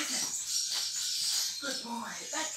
Good boy. Back.